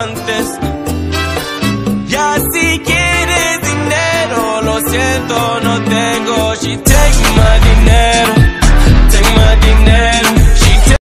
antes. Ya si quieres dinero, lo siento, no tengo. She take my dinero.